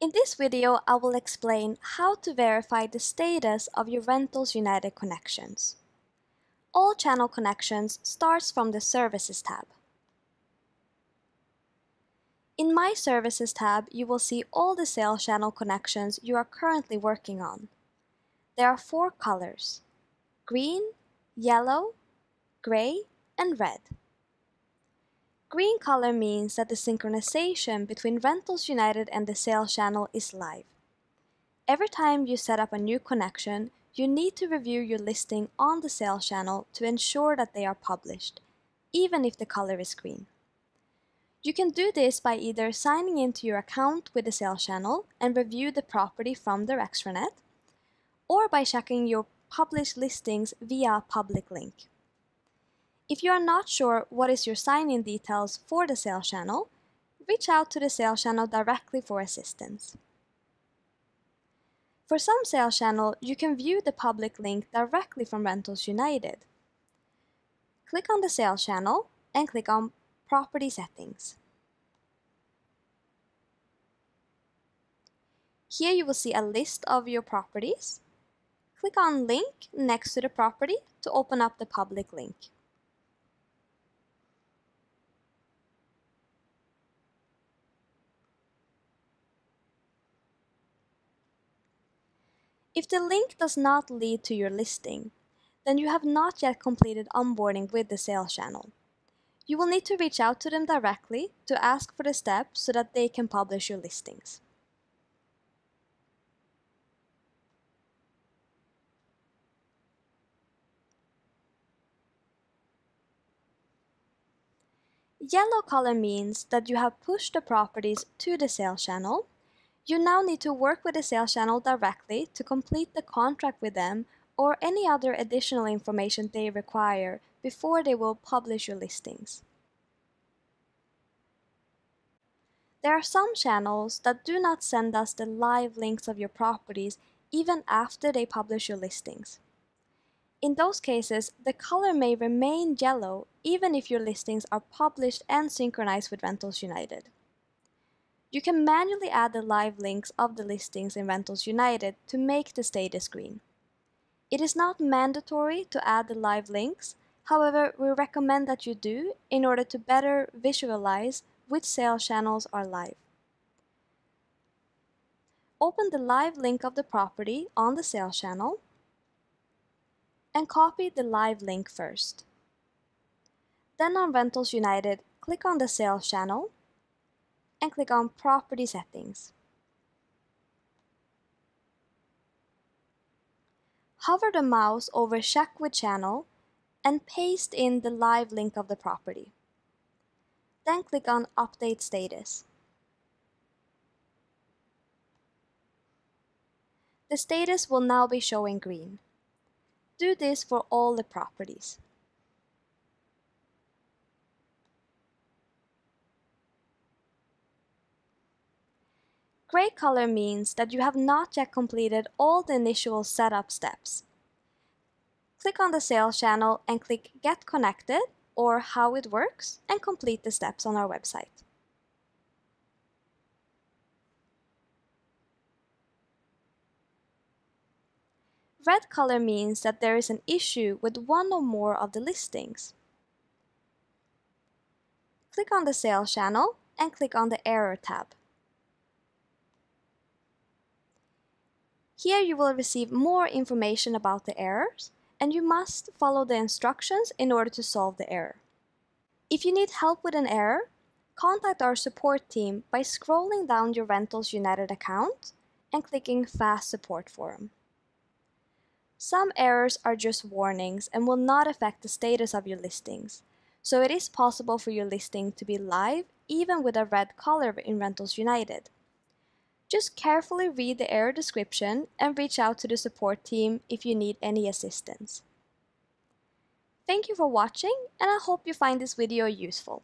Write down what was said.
In this video, I will explain how to verify the status of your Rentals United connections. All channel connections starts from the Services tab. In My Services tab, you will see all the sales channel connections you are currently working on. There are four colors, green, yellow, gray, and red. Green color means that the synchronization between Rentals United and the sales channel is live. Every time you set up a new connection, you need to review your listing on the sales channel to ensure that they are published, even if the color is green. You can do this by either signing into your account with the sales channel and review the property from their extranet, or by checking your published listings via public link. If you are not sure what is your sign-in details for the sales channel, reach out to the sales channel directly for assistance. For some sales channel, you can view the public link directly from Rentals United. Click on the sales channel and click on Property Settings. Here you will see a list of your properties. Click on Link next to the property to open up the public link. If the link does not lead to your listing, then you have not yet completed onboarding with the sales channel. You will need to reach out to them directly to ask for the steps so that they can publish your listings. Yellow color means that you have pushed the properties to the sales channel you now need to work with the sales channel directly to complete the contract with them or any other additional information they require before they will publish your listings. There are some channels that do not send us the live links of your properties even after they publish your listings. In those cases, the color may remain yellow even if your listings are published and synchronized with Rentals United. You can manually add the live links of the listings in Rentals United to make the status green. It is not mandatory to add the live links, however, we recommend that you do in order to better visualize which sales channels are live. Open the live link of the property on the sales channel and copy the live link first. Then on Rentals United, click on the sales channel and click on Property Settings. Hover the mouse over with Channel and paste in the live link of the property. Then click on Update Status. The status will now be showing green. Do this for all the properties. Gray color means that you have not yet completed all the initial setup steps. Click on the sales channel and click Get Connected or How it works and complete the steps on our website. Red color means that there is an issue with one or more of the listings. Click on the sales channel and click on the Error tab. Here you will receive more information about the errors, and you must follow the instructions in order to solve the error. If you need help with an error, contact our support team by scrolling down your Rentals United account and clicking Fast Support Forum. Some errors are just warnings and will not affect the status of your listings, so it is possible for your listing to be live even with a red color in Rentals United. Just carefully read the error description and reach out to the support team if you need any assistance. Thank you for watching and I hope you find this video useful.